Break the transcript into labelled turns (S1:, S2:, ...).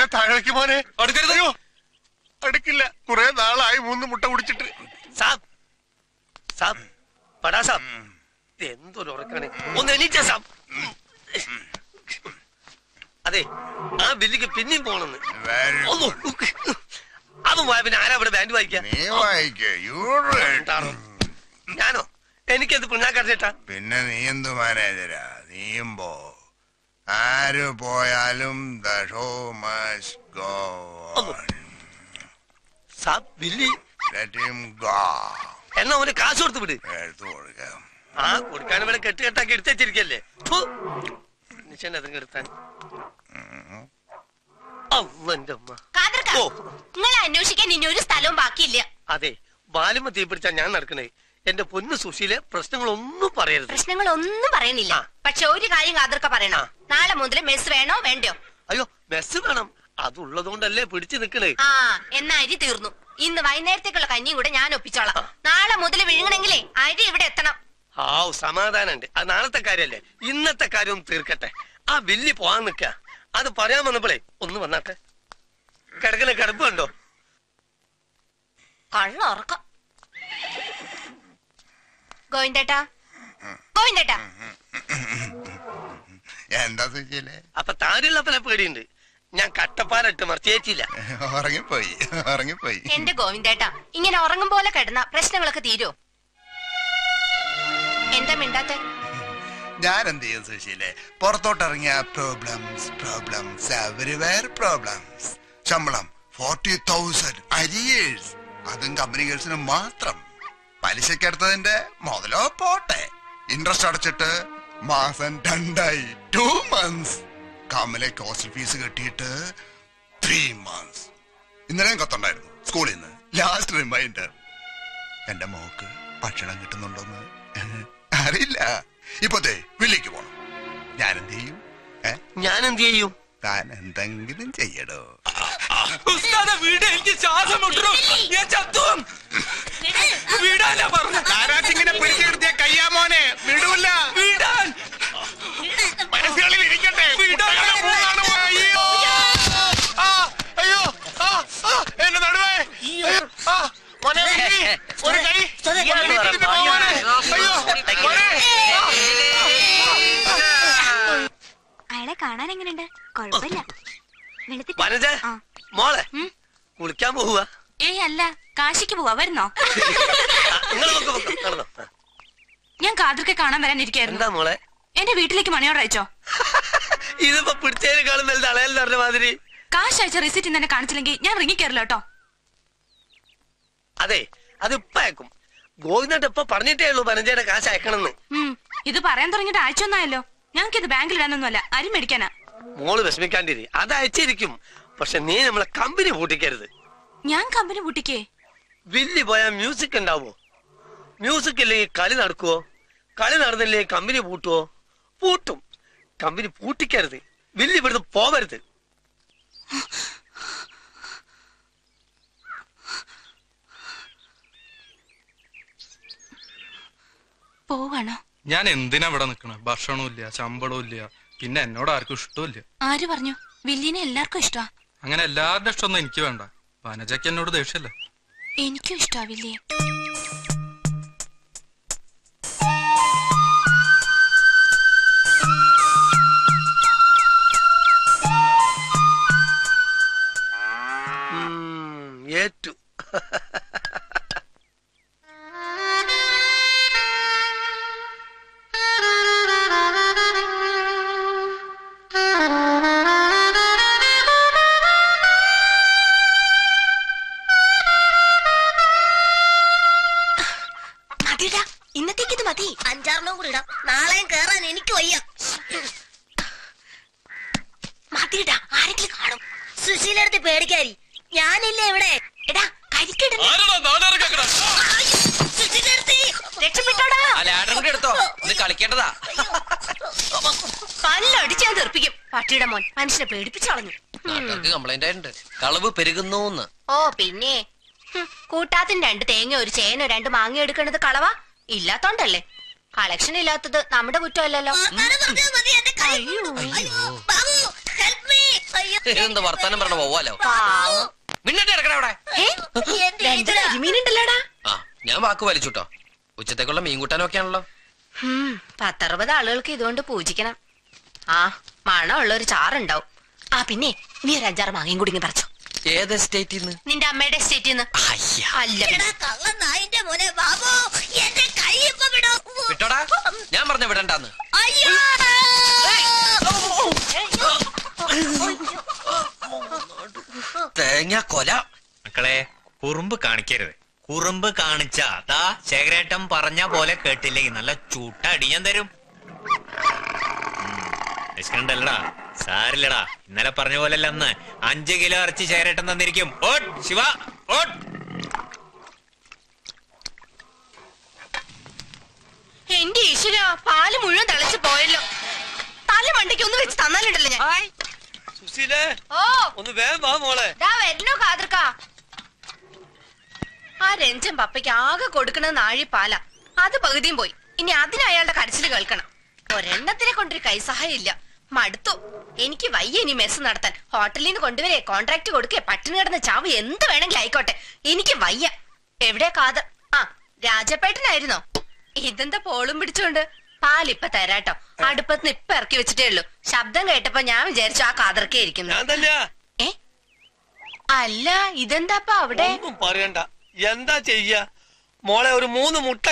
S1: മോനെ താഴേക്ക് മോനെ. അടുക്കരുതയോ അടുക്കില്ല കുറെ നാളായി മൂന്ന് മുട്ട കുടിച്ചിട്ട്.
S2: സാബ് സാബ് പടാ സാബ്. എന്തൊരു ഉറക്കാണ് ഒന്ന് എണീറ്റ സാബ്. അതെ ആ ബില്ലിക്ക് പിന്നെയും പോണെന്ന് അതും പോയ പിന്നെ ആരാ ഇവിടെ ബാൻഡ് വായിക്കാ? ഞാനോ? എനിക്കെന്ത് പിണ്ണാക്കറിഞ്ഞിട്ടാ
S1: പിന്നെ നീ എന്തു മാനേജരാ നീയും പോ. ആര് പോയാലും the show must go on.
S2: Billy
S1: Let him go.
S2: എന്നാ അവന് കാശ് കൊടുത്ത് വിട്.
S1: എടുത്തു കൊടുക്കാം.
S2: ആ കൊടുക്കാൻ ഇവിടെ കെട്ട് കെട്ടാക്കി എടുത്ത് വെച്ചിരിക്കല്ലേ. നിശ്ചയം അതും എടുത്താൻ. അവന്റെ അമ്മ.
S3: നിങ്ങളെ അന്വേഷിക്കാൻ ഇനി ഒരു സ്ഥലവും ബാക്കിയില്ല.
S2: അതെ ബാലുമ തീ പിടിച്ചാ ഞാൻ നടക്കണേ. എന്റെ പൊന്നു സുശീലെ പ്രശ്നങ്ങളൊന്നും പറയരുത്.
S3: പ്രശ്നങ്ങളൊന്നും
S2: പറയുന്നില്ല.
S3: പക്ഷെ ഒരു കാര്യം കാതർക്ക പറയണോ. നാളെ മുതൽ മെസ് വേണോ വേണ്ടോ
S2: അയ്യോ മെസ് വേണം. അതുള്ളതുകൊണ്ടല്ലേ പിടിച്ചു നിക്കണേ.
S3: ആ എന്നാ അരി തീർന്നു. ഇന്ന് വൈകുന്നേരത്തേക്കുള്ള കഞ്ഞിയും കൂടെ ഞാൻ ഒപ്പിച്ചോളാം. നാളെ മുതൽ വിഴുങ്ങണെങ്കിലേ അരി ഇവിടെ എത്തണം.
S2: ആ സമാധാനമുണ്ട് അത് നാളത്തെ കാര്യല്ലേ? ഇന്നത്തെ കാര്യം തീർക്കട്ടെ. ആ ബില്ലി പോവാൻ നിക്ക. അത് പറയാൻ വന്നപ്പോഴേ
S1: എന്താ സുശീലേ?
S2: അപ്പൊ താരുള്ളപ്പനെ പേടിയുണ്ട്. ഞാൻ കട്ടപ്പാലിട്ട് മറിച്ചേറ്റില്ല
S1: ഉറങ്ങിപ്പോയി ഉറങ്ങിപ്പോയി.
S3: എന്റെ ഗോവിന്ദേട്ടാ ഇങ്ങനെ ഉറങ്ങും പോലെ കിടന്ന പ്രശ്നങ്ങളൊക്കെ തീരോ? എന്താ മിണ്ടാത്തെ?
S1: ഞാൻ എന്ത് ചെയ്യും സുശീലെ? പുറത്തോട്ടിറങ്ങിയ പ്രോബ്ലംസ് പ്രോബ്ലംസ് എവരിവെയർ പ്രോബ്ലംസ് ശമ്പളം ഫോർട്ടി തൗസൻഡ് അരിയേഴ്സ് അതും കമ്പനികൾസിന് മാത്രം. പലിശക്കെടുത്തതിന്റെ മുതലോ പോട്ടെ. ഇൻട്രസ്റ്റ് അടച്ചിട്ട് മാസം രണ്ടായി ടു മന്ത്സ് കമലയ്ക്ക് ഹോസ്റ്റൽ ഫീസ് കെട്ടിയിട്ട് ത്രീ മന്ത്സ് ഇന്നലെയും കത്തുണ്ടായിരുന്നു സ്കൂളിൽ നിന്ന് ലാസ്റ്റ് റിമൈൻഡർ എന്റെ മോക്ക് ഭക്ഷണം കിട്ടുന്നുണ്ടോന്ന്? അറിയില്ല. ഇപ്പത്തെ വില്ലേക്ക് പോണം. ഞാൻ എന്ത് ചെയ്യും
S2: ഞാൻ എന്ത് ചെയ്യും
S1: താൻ എന്തെങ്കിലും ചെയ്യടോ
S4: വീട് എനിക്ക് ശ്വാസം മുട്ടണു. ഞാൻ പറഞ്ഞ.
S1: താരാറ്റിങ്ങനെ പിടിച്ചെടുത്തിയ കയ്യാ മോനെ വിടൂല
S4: വീടാൻ
S1: മനസ്സുകളിൽ ഇരിക്കട്ടെ
S4: വിടാൻ.
S1: കുട്ടികളുടെ മൂന്നാണ് പോ- അയ്യോ ആ, അയ്യോ ആ, ആ, എന്റെ നടുവേ അയ്യോ, ആ, മോനെ ഒരു കൈ, ഒരു കൈ
S2: ഇങ്ങനെ
S1: ഒരു
S2: പറ,
S1: ഇതിന്റെ മോനെ. അയ്യോ മോനെ
S5: അയാളെ കാണാൻ എങ്ങനെയുണ്ട്? കുഴപ്പമില്ല. വെളുത്തിട്ട്
S2: മോളെ കുളിക്കാൻ പോവുക.
S5: ഏയ് അല്ല കാശിക്ക് പോവാ വരുന്നോ? ഞാൻ കാതൃക്കെ കാണാൻ വരാനിരിക്കായിരുന്നു.
S2: മോളെ?
S5: എന്റെ വീട്ടിലേക്ക് മണിയോട് അയച്ചോ?
S2: ഇതിപ്പോ പിടിച്ചതിനേക്കാളും വലുത് അളയല്ല പറഞ്ഞ മാതിരി.
S5: കാശ് അയച്ച റിസിറ്റ് തന്നെ കാണിച്ചില്ലെങ്കിൽ ഞാൻ ഇറങ്ങിക്കയറില്ല കേട്ടോ.
S2: അതെ അത് ഇപ്പൊ അയക്കും. ഗോവിന്ദട്ട് ഇപ്പൊ പറഞ്ഞിട്ടേ ഉള്ളൂ പനഞ്ചയുടെ കാശ് അയക്കണമെന്ന്.
S5: ഇത് പറയാൻ തുടങ്ങിയിട്ട് അയച്ചൊന്നായല്ലോ. ഞങ്ങൾക്ക് ഇത് ബാങ്കിൽ ഇടാനൊന്നുമല്ല അരി മേടിക്കാനാ.
S2: മോൾ വിഷമിക്കാണ്ടിരി. അത് അയച്ചിരിക്കും. പക്ഷെ നീ നമ്മളെ കമ്പനി പൂട്ടിക്കരുത്.
S5: ഞാൻ കമ്പനി പൂട്ടിക്കേ?
S2: വില്ലി പോയാ മ്യൂസിക് ഉണ്ടാവോ? മ്യൂസിക് ഇല്ലെങ്കിൽ കളി നടക്കുവോ? കളി നടന്നില്ലേ കമ്പനി പൂട്ടുവോ? പൂട്ടും. കമ്പനി പൂട്ടിക്കരുത്. വില്ലി ഇവിടുന്ന് പോവരുത്.
S5: പോവാണോ?
S4: ഞാൻ എന്തിനാ ഇവിടെ നിക്കണ? ഭക്ഷണവും ഇല്ല ശമ്പളവും ഇല്ല പിന്നെ എന്നോട് ആർക്കും ഇഷ്ടമില്ല
S5: ആര് പറഞ്ഞു? വില്ലിനെ എല്ലാവർക്കും ഇഷ്ടമാ
S4: അങ്ങനെ എല്ലാവരുടെ ഇഷ്ടമൊന്നും എനിക്ക് വേണ്ട. വനജയ്ക്ക് എന്നോട് ദേഷ്യല്ലേ
S5: എനിക്കും ഇഷ്ടമാ വില്ലിയെ.
S3: മതിടാ ഇന്നത്തേക്ക് ഇത് മതി. അഞ്ചാറെണ്ണം കൂടി ഇടാം. നാളെയും കേറാൻ എനിക്ക് വയ്യ. മതിടാ. ആരെങ്കിലും കാണും. സുശീലടുത്ത് പേടിക്കാരി. ഞാനില്ലേ ഇവിടെ? എടാ
S6: ഇത് കളിക്കേണ്ടതാ.
S3: കല്ലടിച്ച് ഞാൻ തെറിപ്പിക്കും. പട്ടിയുടെ മോൻ മനുഷ്യനെ പേടിപ്പിച്ചു കളഞ്ഞു.
S6: കംപ്ലൈന്റ് ആയിട്ടുണ്ട്. കളവ് പെരുകുന്നു
S3: ഓ പിന്നെ. കൂട്ടാത്തിന് രണ്ട് തേങ്ങ ഒരു ചേനോ രണ്ട് മാങ്ങ എടുക്കണത് കളവാ. ഇല്ലാത്തോണ്ടല്ലേ. കളക്ഷൻ ഇല്ലാത്തത് നമ്മുടെ കുറ്റമല്ലല്ലോ.
S6: വർത്താനം പറഞ്ഞ പോവാലോ. മിന്നട്ടെ അവിടെ. ആ ഞാൻ വാക്ക് വലിച്ചുട്ടോ. ഉച്ചത്തേക്കുള്ള മീൻ കൂട്ടാനൊക്കെയാണല്ലോ.
S3: പത്തറുപത് ആളുകൾക്ക് ഇതുകൊണ്ട് പൂജിക്കണം. ആ മണമുള്ള ഒരു ചാറുണ്ടാവും. ആ പിന്നെ നീ ഒരു അഞ്ചാറ് മാങ്ങയും കൂടി പറിച്ചു പറിച്ചോ.
S6: ഏത് എസ്റ്റേറ്റിൽ നിന്ന്
S3: നിന്റെ അമ്മയുടെ എസ്റ്റേറ്റിൽ നിന്ന് അല്ല. പിന്നെ.
S7: കള്ളനായിന്റെ മോനെ ബാബു എന്റെ കൈ ഇപ്പൊ
S6: ഞാൻ പറഞ്ഞ വിടണ്ടാന്ന്.
S7: അയ്യോ.
S6: തേങ്ങ കൊല.
S8: മക്കളെ കുറുമ്പ് കാണിക്കരുത്. കുറുമ്പ് കാണിച്ചാ താ ശേഖരേട്ടൻ പറഞ്ഞ പോലെ കേട്ടില്ലേ നല്ല ചൂട്ട അടിയാൻ തരും വിശക്കണ്ടല്ലടാ. സാരില്ലടാ. ഇന്നലെ പറഞ്ഞ പോലെ അല്ല അന്ന്. അഞ്ച് കിലോ ഇറച്ചി ചേരട്ടം തന്നിരിക്കും. ഓട്ട് ശിവ ഓട്ട്.
S3: എന്റെ ഈശ്വര പാൽ മുഴുവൻ തിളച്ച് പോയല്ലോ. തല മണ്ടയ്ക്ക് ഒന്ന് വെച്ച് തന്നാലുണ്ടല്ലോ ഞാൻ.
S2: സുശീലേ
S3: ഓ.
S2: ഒന്ന് വേഗം വാ മോളെ.
S3: ദാ വരണോ കാതർക്ക ആ രഞ്ജൻ പപ്പയ്ക്ക് ആകെ കൊടുക്കണത് പാല അത് പകുതിയും പോയി. ഇനി അതിന് അയാളുടെ കരച്ചിൽ കേൾക്കണം. ഒരെണ്ണത്തിനെ കൊണ്ടൊരു കൈസഹായം ഇല്ല മടുത്തു. എനിക്ക് വയ്യ ഇനി മെസ്സ് നടത്താൻ. ഹോട്ടലിൽ നിന്ന് കൊണ്ടുവരെ കോൺട്രാക്ട് കൊടുക്കേ. പട്ടിണി കിടന്ന ചാവ് എന്ത് വേണമെങ്കിലും ആയിക്കോട്ടെ. എനിക്ക് വയ്യ. എവിടെ കാതർ? ആ രാജപ്പേട്ടനായിരുന്നോ? ഇതെന്താ പോളും പിടിച്ചോണ്ട്? പാലിപ്പ തരാട്ടോ. അടുപ്പത്ത് ഇപ്പൊ ഇറക്കി വെച്ചിട്ടേ ഉള്ളൂ. ശബ്ദം കേട്ടപ്പോ ഞാൻ വിചാരിച്ചു ആ കാതർക്കേ ഇരിക്കുന്നു. ഏ? അല്ല ഇതെന്താ അവിടെ?
S2: പറയണ്ട. എന്താ ചെയ്യ? മോളെ ഒരു മൂന്ന് മുട്ട